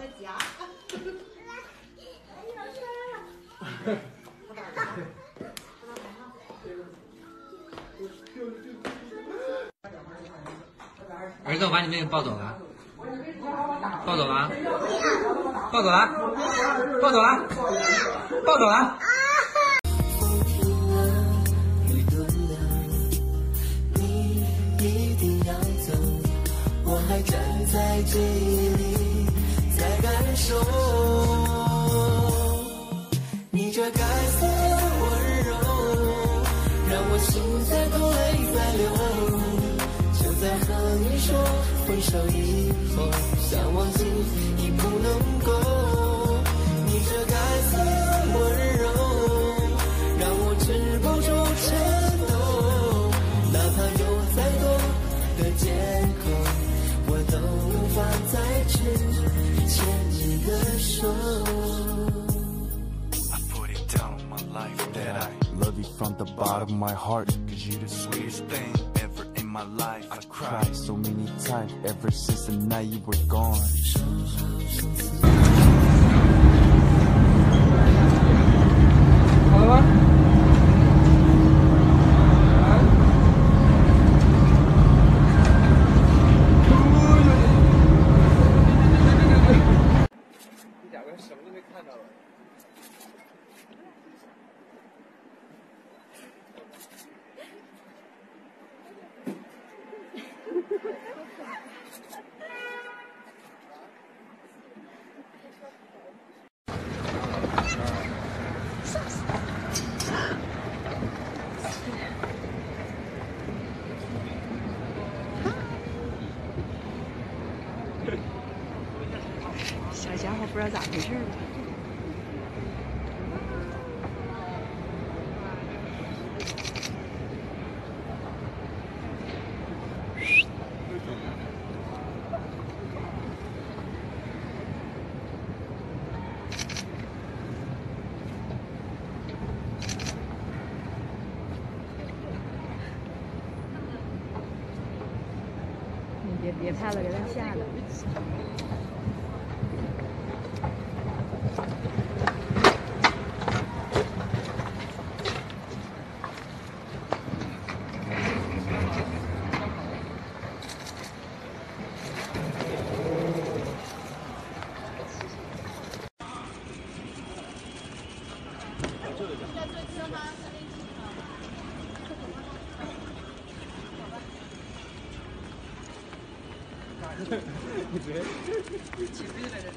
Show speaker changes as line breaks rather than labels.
他夹。
儿。子，我把你妹妹抱走了，抱走了，抱走了，抱走了，抱走了。
你一定要走，我还站在记忆里，手你这该死的温柔，让我心在痛，泪在流。就在和你说分手以后，想忘记已不能够，
life that I love you from the bottom of my heart. Cause you're the sweetest thing ever in my life. I cried so many times ever since the night you were gone.
小家伙不知道咋回事儿。你别别拍了，给他吓的。
你别，起飞来着。